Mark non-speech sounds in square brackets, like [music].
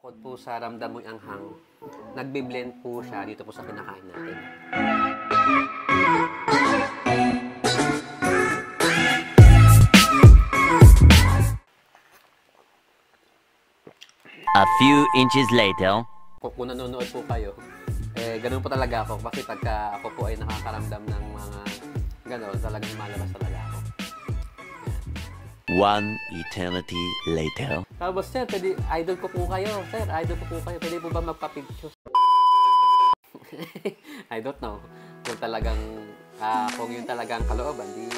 Bukod po sa ramdam mo'y anghang, nagbe-blend po siya dito po sa kinakain natin. A few inches later. Kung, kung nanonood po kayo, eh, ganun po talaga ako. Kasi pagka ako po ay nakakaramdam ng mga gano'n, talagang malabas talaga. One eternity later. Tapos sir, pwede, idol ko po kayo. Sir, idol ko po kayo. Pwede po ba magpa-picture? [laughs] I don't know. Kung talagang, ah, kung yun talagang kalooban, di